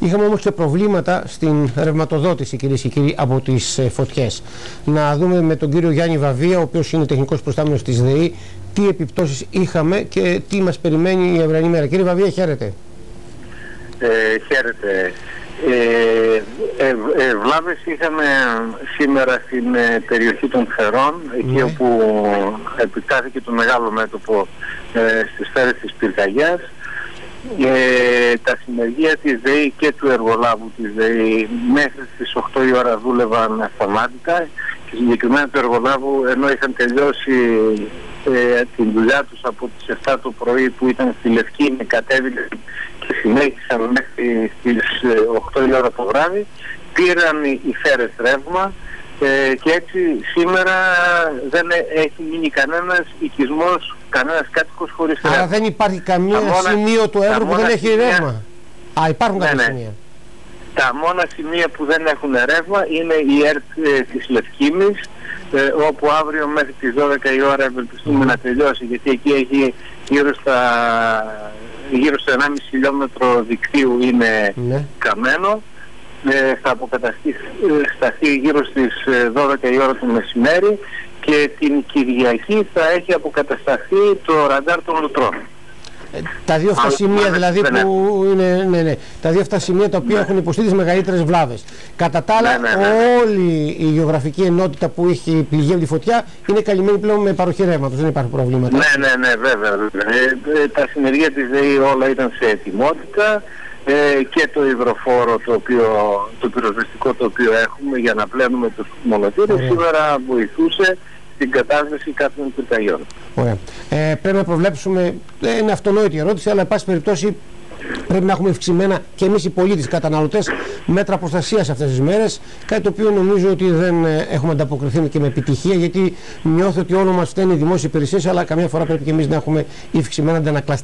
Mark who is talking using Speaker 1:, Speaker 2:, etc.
Speaker 1: Είχαμε όμως και προβλήματα στην ρευματοδότηση κυρίες και κύριοι από τις ε, φωτιές. Να δούμε με τον κύριο Γιάννη Βαβία, ο οποίος είναι τεχνικός προστάμενος της ΔΕΗ, τι επιπτώσεις είχαμε και τι μας περιμένει η ευρανή μέρα. Κύριε Βαβία, χαίρετε.
Speaker 2: Ε, χαίρετε. Ε, ε, ε, βλάβες είχαμε σήμερα στην ε, περιοχή των Φερών, εκεί
Speaker 1: Ναι.
Speaker 2: όπου επιτάθηκε το μεγάλο μέτωπο ε, στις σφαίρες της πυρκαγιάς. Ε, τα συνεργεία της ΔΕΗ και του εργολάβου της ΔΕΗ μέχρι τις 8 η ώρα δούλευαν αυτομάτικα και συγκεκριμένα του εργολάβου ενώ είχαν τελειώσει ε, την δουλειά τους από τις 7 το πρωί που ήταν στη Λευκή με κατέβηκαν και συνέχισαν μέχρι τις ε, 8 η ώρα το βράδυ πήραν οι οι φέρες ρεύμα ε, και έτσι σήμερα δεν ε- έχει μείνει κανένας οικισμός, κανένας κάτοικος χωρίς
Speaker 1: Άρα
Speaker 2: ρεύμα.
Speaker 1: δεν υπάρχει καμία
Speaker 2: Τα μόνα-
Speaker 1: σημείο του
Speaker 2: τα
Speaker 1: Εύρου που δεν
Speaker 2: μόνα
Speaker 1: έχει
Speaker 2: σημεία-
Speaker 1: ρεύμα. Α, υπάρχουν
Speaker 2: Ναι,
Speaker 1: κάποια
Speaker 2: ναι.
Speaker 1: σημεία.
Speaker 2: Τα μόνα σημεία που δεν έχουν ρεύμα είναι η ΕΡΤ ε, της Λευκήμης ε, όπου αύριο μέχρι τις 12 η ώρα ευελπιστούμε να τελειώσει γιατί εκεί έχει γύρω στα γύρω στο 1,5 χιλιόμετρο δικτύου είναι
Speaker 1: Ναι.
Speaker 2: καμένο ε, θα αποκατασταθεί γύρω στις ε, 12 η ώρα το μεσημέρι και την Κυριακή θα έχει αποκατασταθεί το ραντάρ των λουτρών.
Speaker 1: Ε, Τα δύο αυτά
Speaker 2: Άλλο
Speaker 1: σημεία
Speaker 2: βλάβες
Speaker 1: δηλαδή
Speaker 2: δεν
Speaker 1: που είναι, ναι, ναι, τα δύο αυτά σημεία τα οποία έχουν υποστεί τις μεγαλύτερες βλάβες. Κατά τα άλλα,
Speaker 2: Ναι, ναι, ναι.
Speaker 1: όλη η γεωγραφική ενότητα που έχει πληγεί από τη φωτιά είναι καλυμμένη πλέον με παροχή ρεύματος, δεν υπάρχουν προβλήματα.
Speaker 2: Ναι, ναι, ναι, βέβαια. βέβαια. Ε, ε, τα συνεργεία της ΔΕΗ όλα ήταν σε ετοιμότητα ε, και το υδροφόρο το οποίο, το πυροσβεστικό το οποίο έχουμε για να πλένουμε τους μονοτήρες
Speaker 1: Ωραία.
Speaker 2: σήμερα βοηθούσε στην κατάσταση κάποιων πυρκαγιών.
Speaker 1: Ωραία. Ε, πρέπει να προβλέψουμε, ε, είναι αυτονόητη η ερώτηση, αλλά εν πάση περιπτώσει πρέπει να έχουμε ευξημένα και εμείς οι πολίτες, οι καταναλωτές, μέτρα προστασίας αυτές τις μέρες, κάτι το οποίο νομίζω ότι δεν ε, έχουμε ανταποκριθεί και με επιτυχία, γιατί νιώθω ότι όλο μας φταίνει οι δημόσιες υπηρεσίες, αλλά καμιά φορά πρέπει και εμείς να έχουμε ευξημένα αντανακλαστικά.